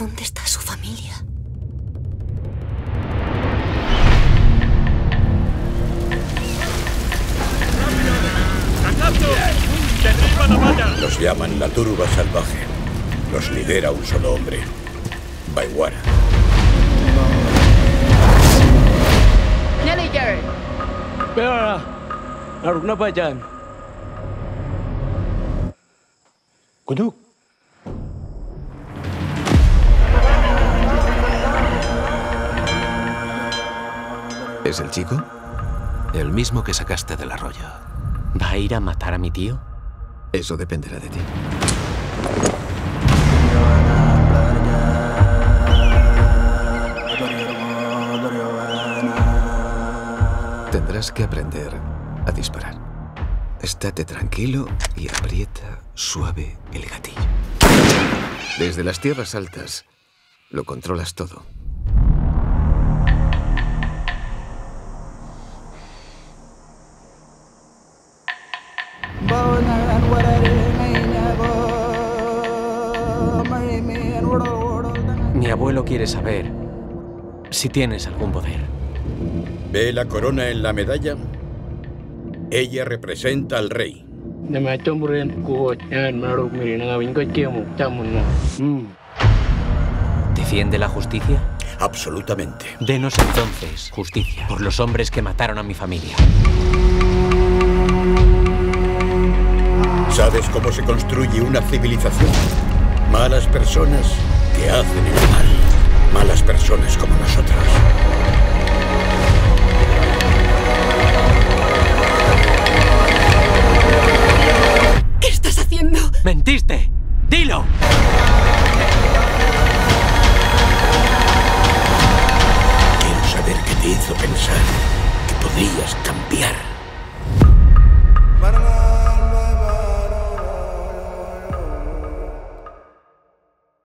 ¿Dónde está su familia? Los llaman la turba salvaje. Los lidera un solo hombre. Baiwara. Pero, naruh kenapa, Jan? Kuduk. ¿Es el chico? El mismo que sacaste del arroyo. ¿Va a ir a matar a mi tío? Eso dependerá de ti. Tendrás que aprender a disparar. Estate tranquilo y aprieta suave el gatillo. Desde las tierras altas lo controlas todo. Mi abuelo quiere saber si tienes algún poder. ¿Ve la corona en la medalla? Ella representa al rey. ¿Defiende la justicia? Absolutamente. Denos entonces justicia por los hombres que mataron a mi familia. ¿Sabes cómo se construye una civilización? Malas personas que hacen el mal. Malas personas como nosotros. ¿Qué estás haciendo? ¡Mentiste! ¡Dilo! Quiero saber qué te hizo pensar que podías cambiar.